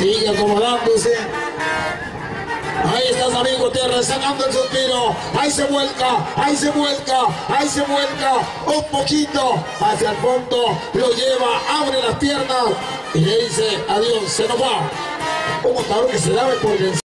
Sigue acomodándose. Ahí está David Gutiérrez sacando el suspiro. Ahí se vuelca, ahí se vuelca, ahí se vuelca. Un poquito hacia el fondo. Lo lleva, abre las piernas y le dice adiós. Se nos va. Un montador que se lave por el